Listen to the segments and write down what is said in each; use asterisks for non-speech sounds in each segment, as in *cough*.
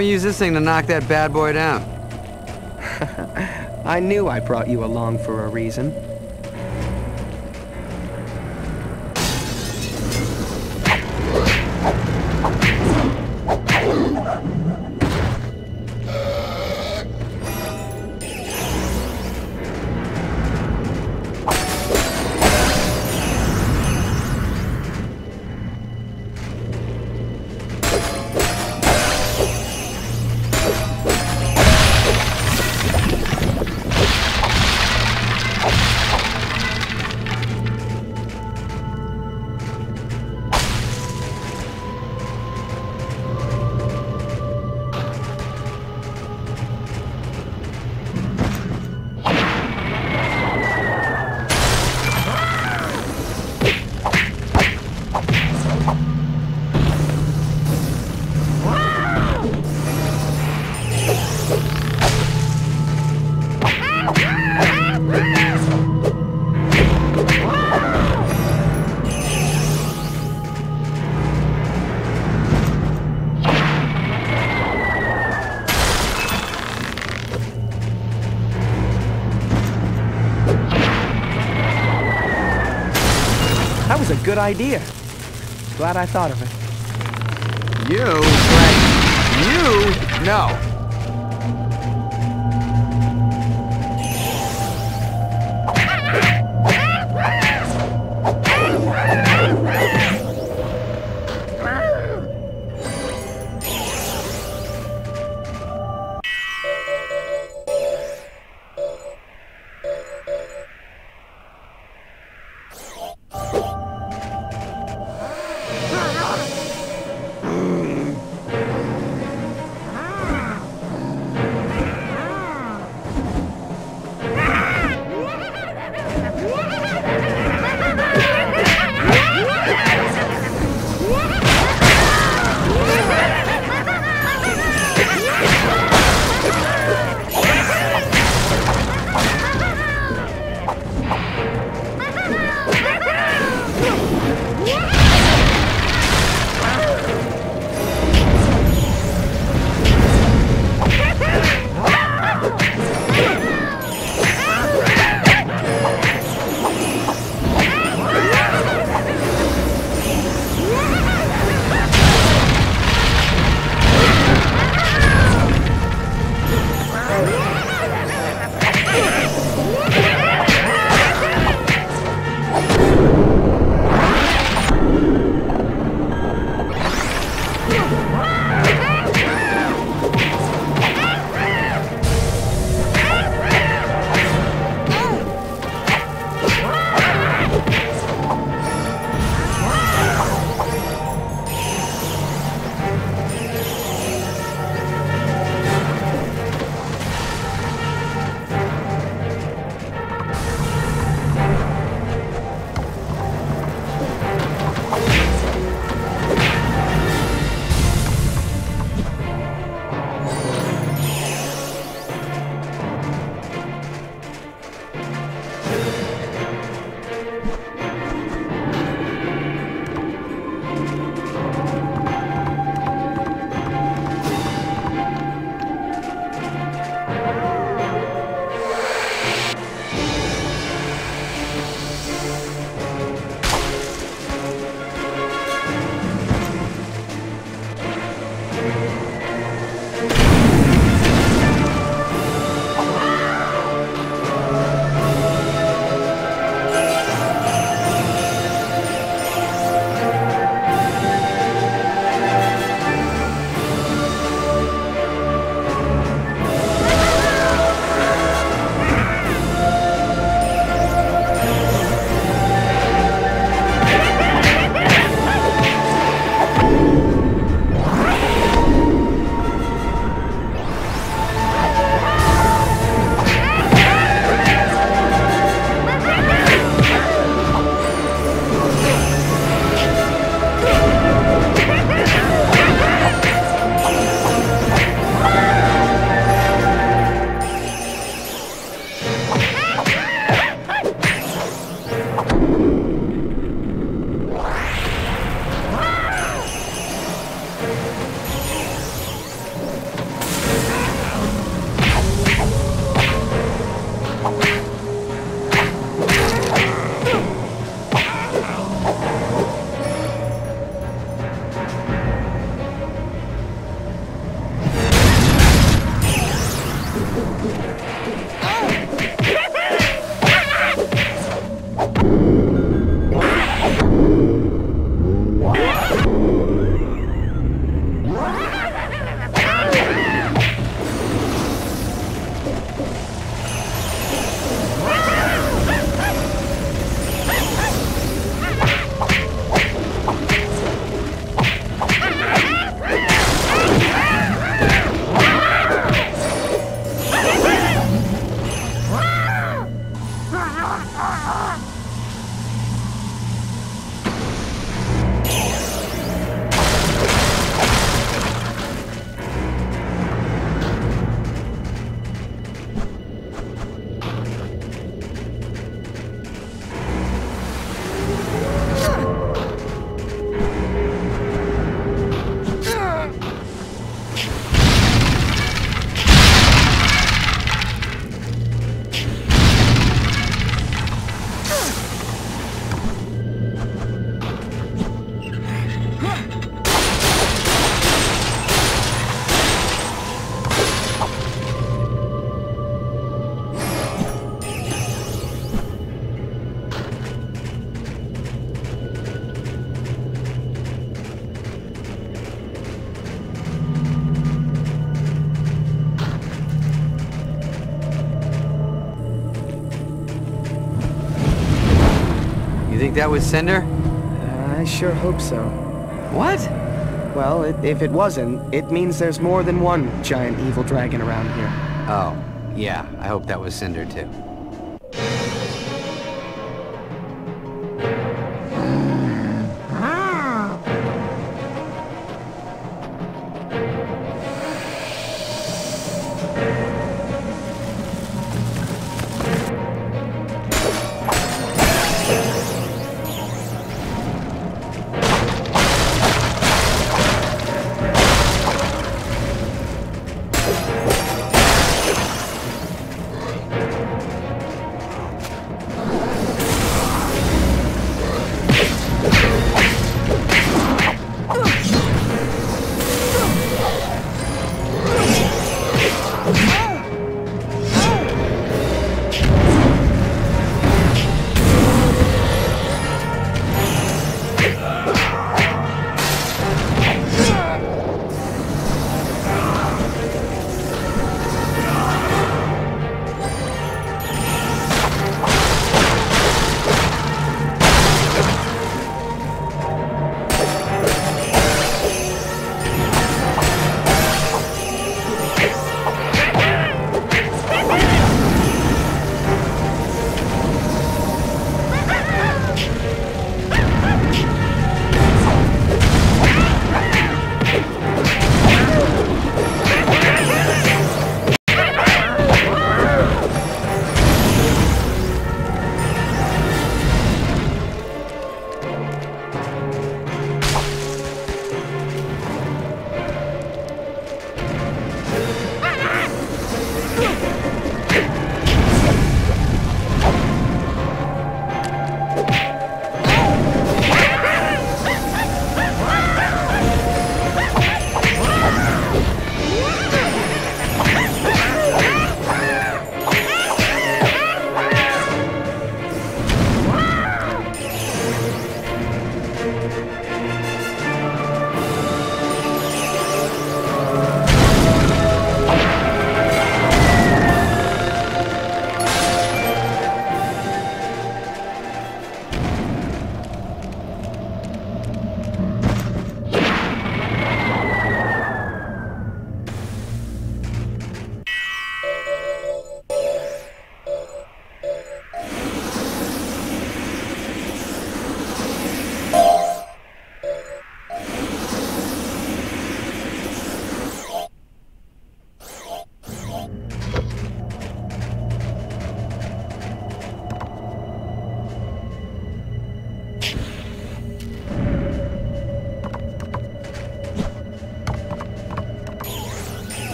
We use this thing to knock that bad boy down? *laughs* I knew I brought you along for a reason. A good idea. Glad I thought of it. You? Like, you? No. That was Cynder? I sure hope so. What? Well, it, if it wasn't, it means there's more than one giant evil dragon around here. Oh, yeah, I hope that was Cynder too.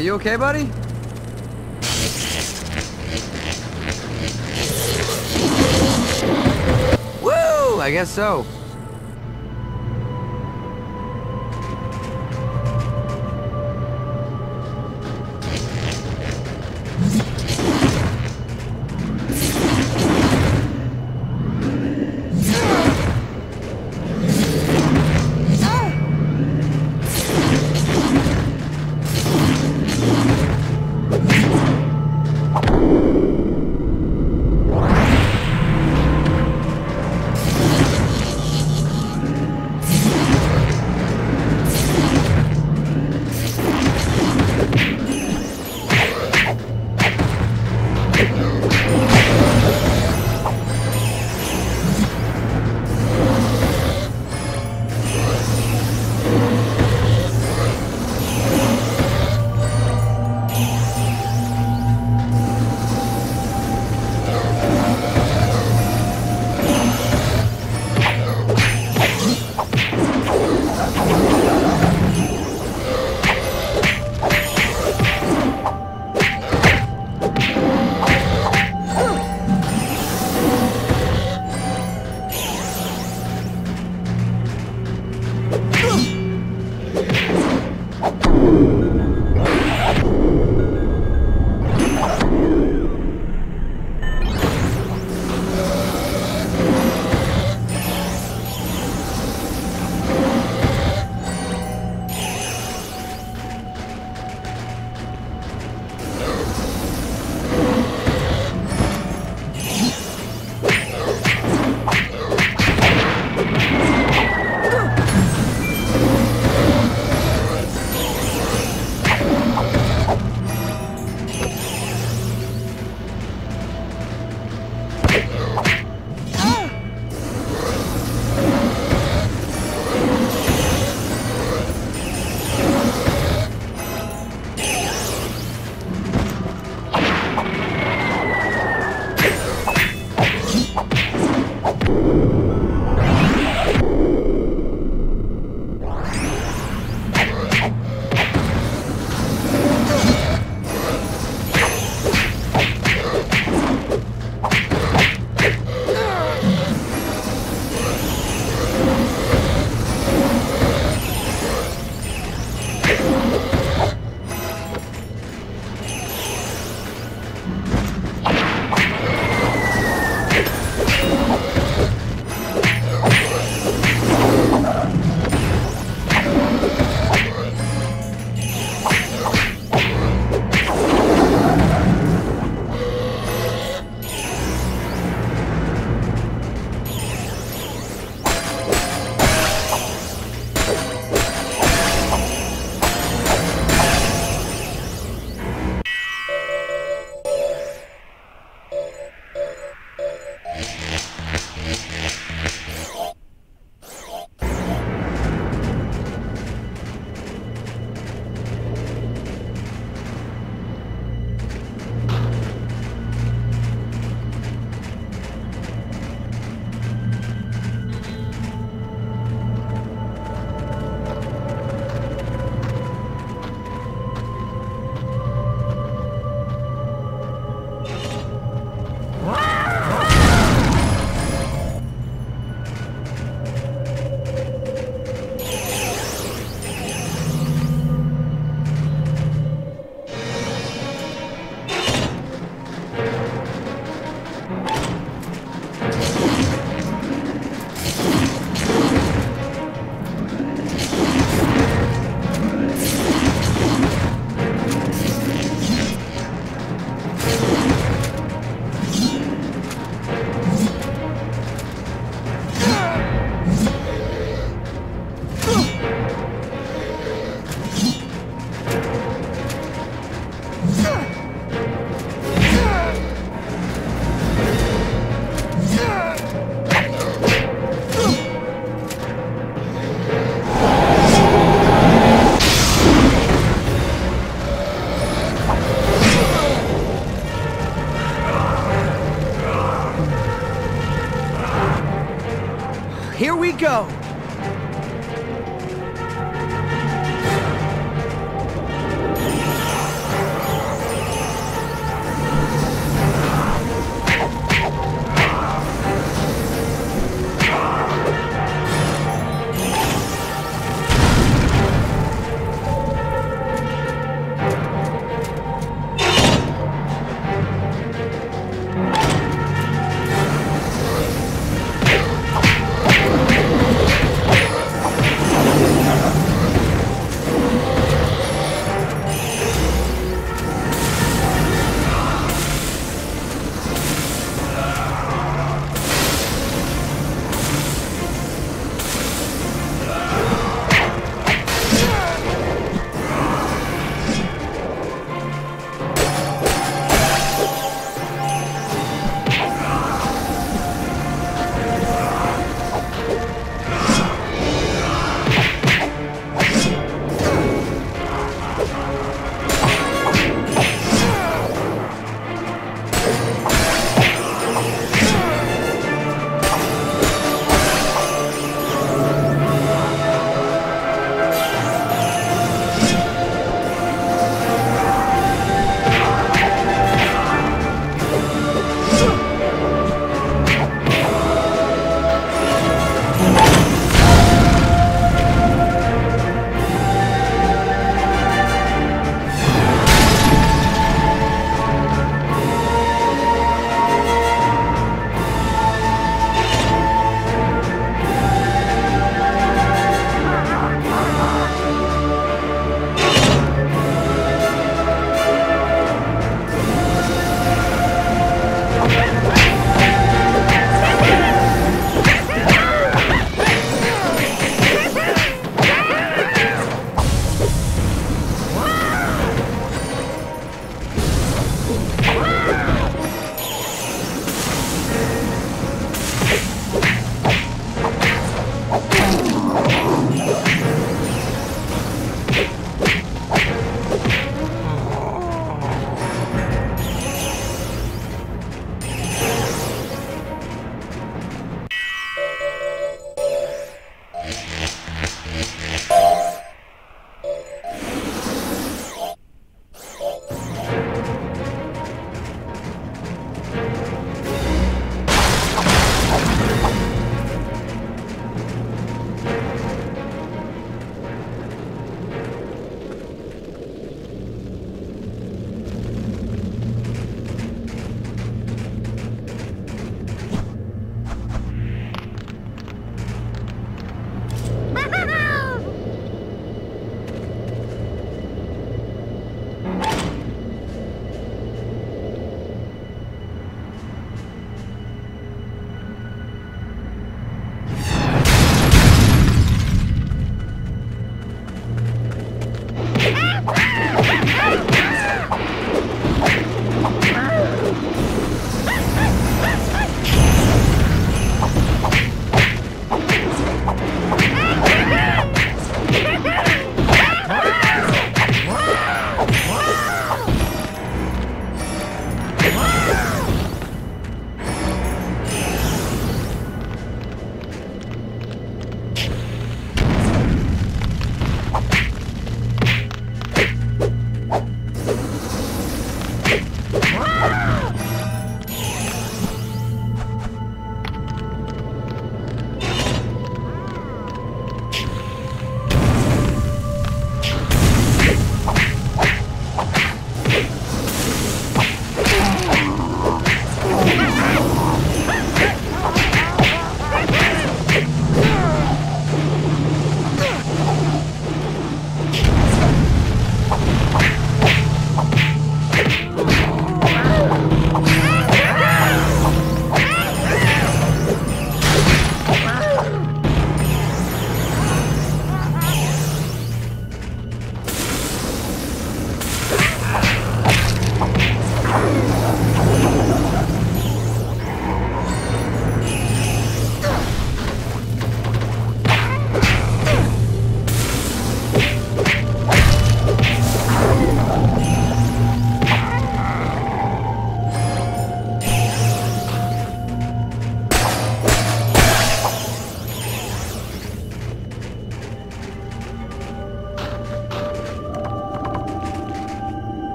You okay, buddy? Woo! I guess so.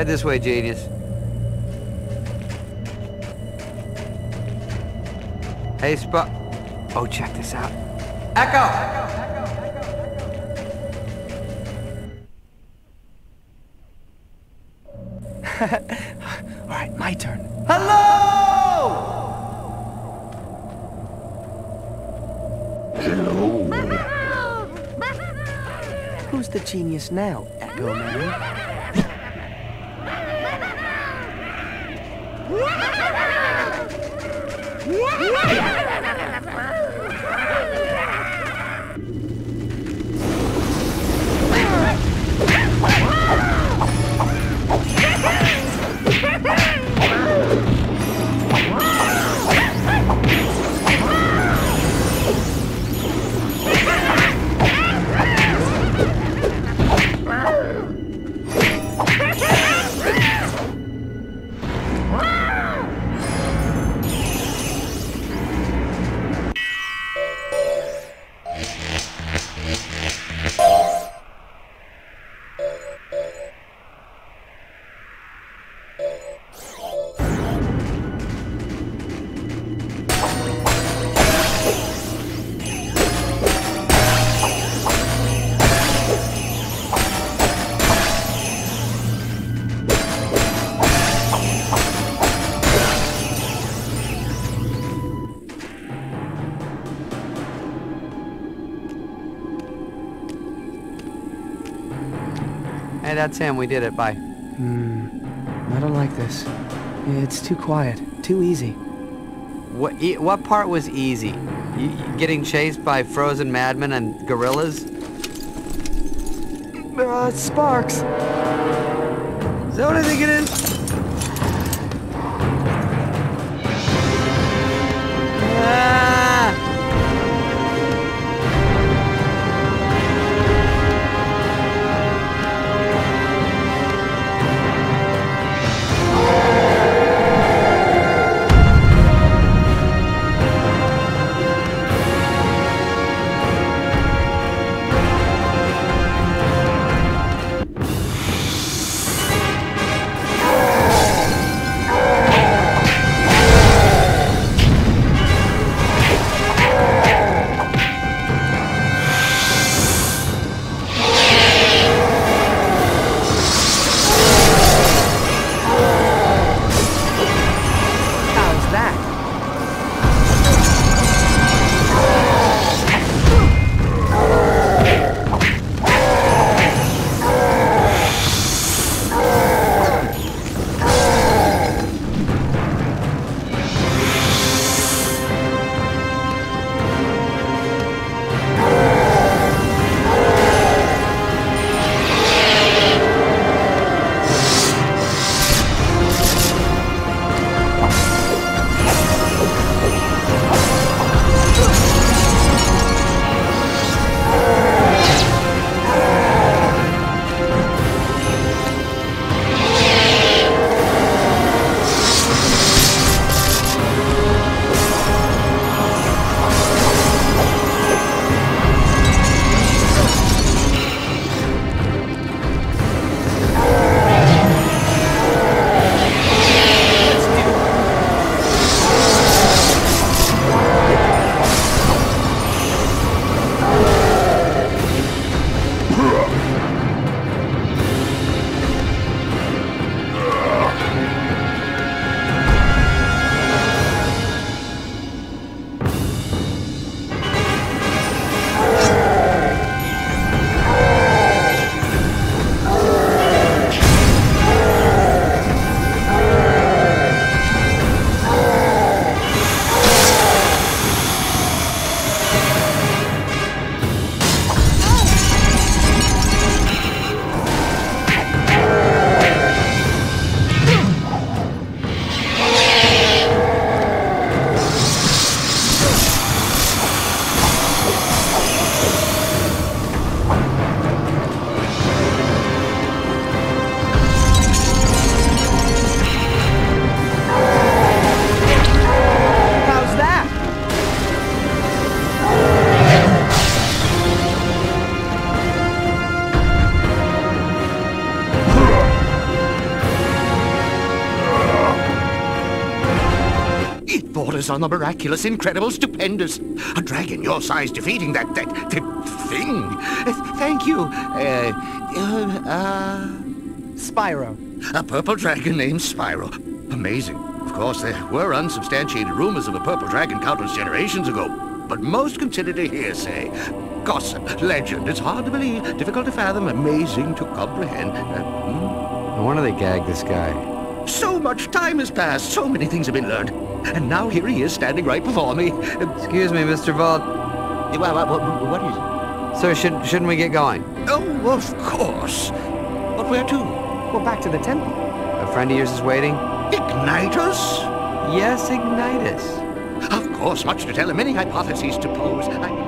Head this way, genius. Hey, Spot. Oh, check this out. Echo! *laughs* All right, my turn. Hello! *laughs* Who's the genius now, Echo Man? *laughs* Hey, that's him. We did it. Bye. Hmm. I don't like this. It's too quiet, too easy. What, e what part was easy? You, getting chased by frozen madmen and gorillas? Uh, Sparx! Is that what I think it is? Wonders on the miraculous, incredible, stupendous. A dragon your size defeating that, that, that thing. Uh, thank you. Uh, uh, uh... Spyro. A purple dragon named Spyro. Amazing. Of course, there were unsubstantiated rumors of a purple dragon countless generations ago, but most considered a hearsay. Gossip, legend, it's hard to believe, difficult to fathom, amazing to comprehend. Uh, hmm? No wonder they gagged this guy. So much time has passed, so many things have been learned, and now here he is standing right before me. Excuse me, Mr. Vault. What, what, what is it? Sir, should, shouldn't we get going? Oh, of course. But where to? Well, back to the temple. A friend of yours is waiting? Ignitus? Yes, Ignitus. Of course, much to tell and many hypotheses to pose. I...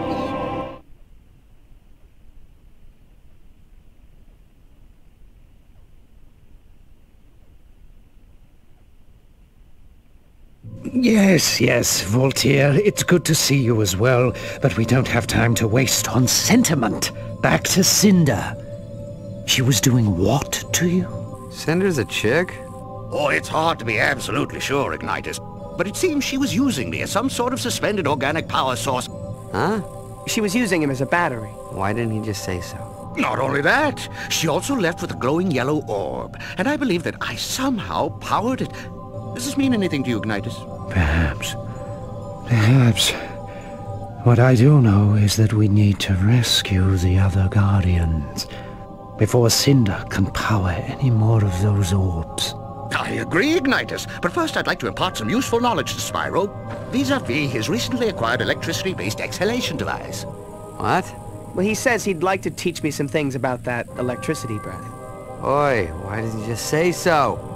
Yes, yes, Volteer, it's good to see you as well, but we don't have time to waste on sentiment. Back to Cynder. She was doing what to you? Cynder's a chick? Oh, it's hard to be absolutely sure, Ignitus. But it seems she was using me as some sort of suspended organic power source. Huh? She was using him as a battery. Why didn't he just say so? Not only that, she also left with a glowing yellow orb, and I believe that I somehow powered it. Does this mean anything to you, Ignitus? Perhaps. Perhaps. What I do know is that we need to rescue the other Guardians before Cynder can power any more of those orbs. I agree, Ignitus. But first I'd like to impart some useful knowledge to Spyro vis-a-vis his recently acquired electricity-based exhalation device. What? Well, he says he'd like to teach me some things about that electricity breath. Oi, why didn't you just say so?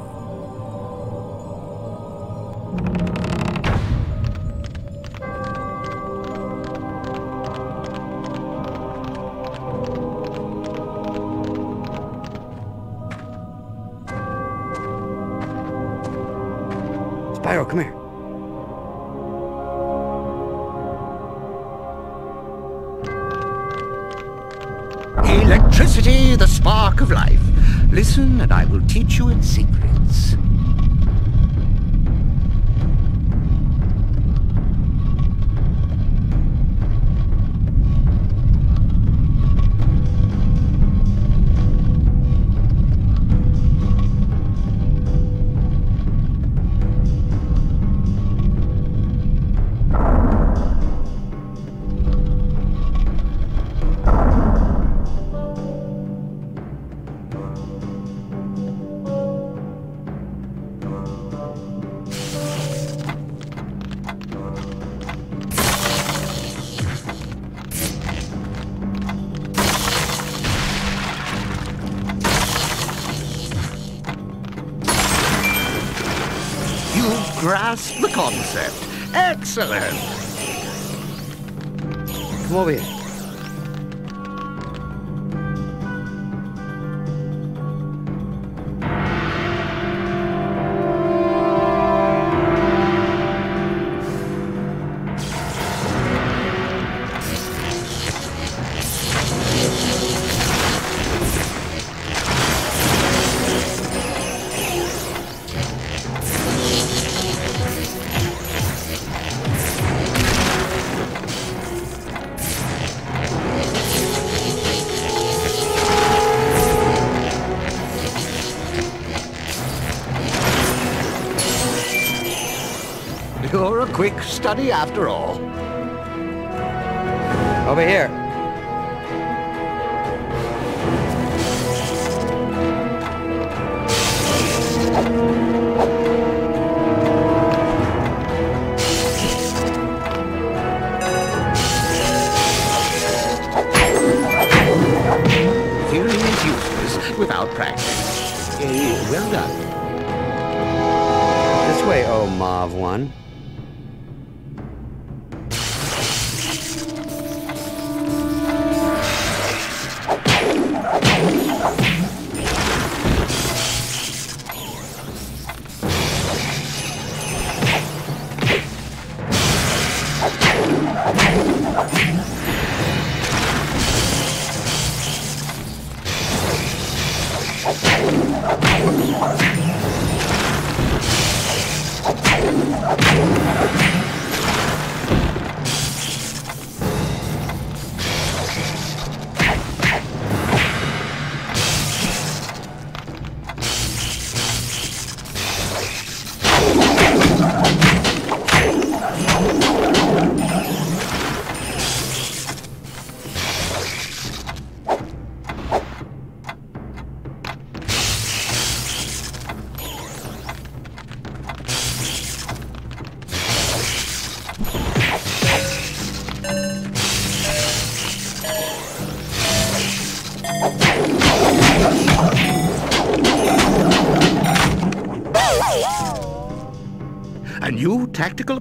I will teach you in secrets. Grasp the concept. Excellent. Come over here. Study after all. Over here.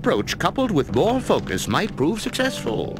Approach coupled with more focus might prove successful.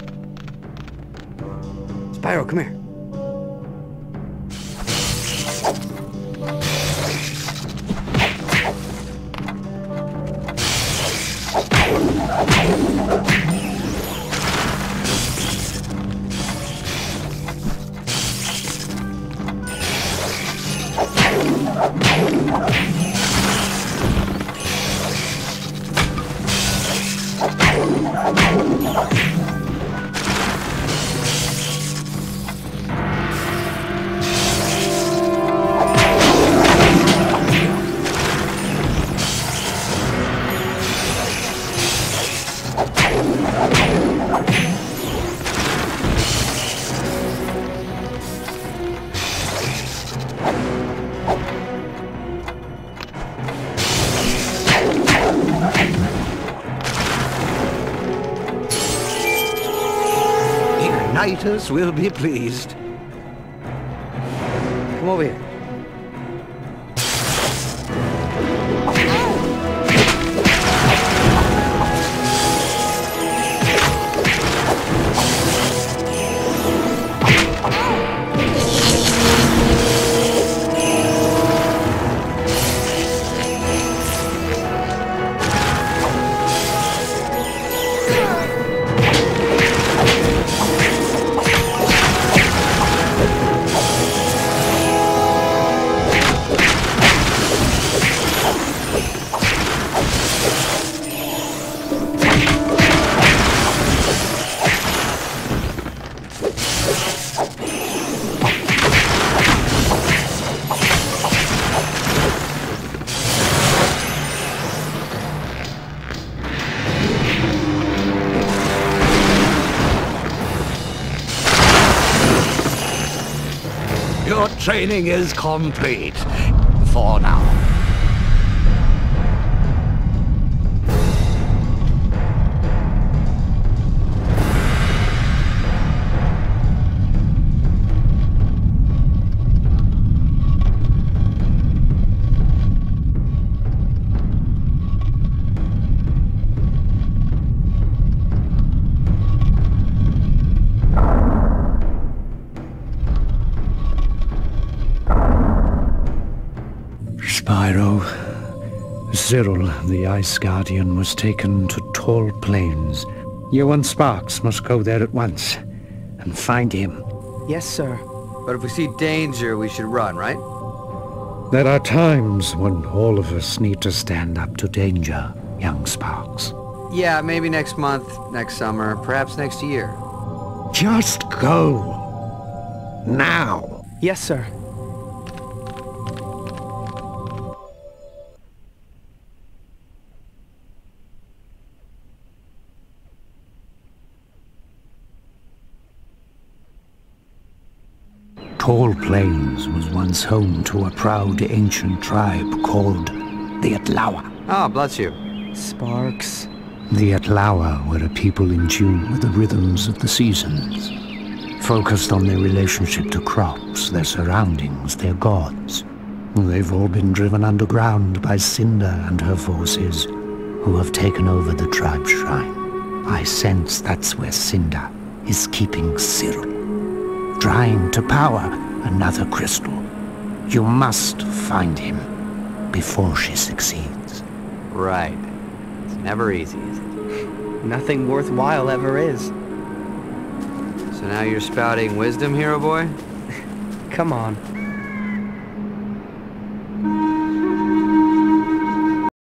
Will be pleased. Training is complete. For now. Spyro. Cyril, the Ice Guardian, was taken to Tall Plains. You and Sparx must go there at once and find him. Yes, sir. But if we see danger, we should run, right? There are times when all of us need to stand up to danger, young Sparx. Yeah, maybe next month, next summer, perhaps next year. Just go. Now. Yes, sir. Plains was once home to a proud ancient tribe called the Atlawa. Oh, bless you. Sparx. The Atlawa were a people in tune with the rhythms of the seasons, focused on their relationship to crops, their surroundings, their gods. They've all been driven underground by Cynder and her forces, who have taken over the tribe shrine. I sense that's where Cynder is keeping Cyril, trying to power another crystal. You must find him before she succeeds. Right. It's never easy, is it? Nothing worthwhile ever is. So now you're spouting wisdom, hero boy? Come on.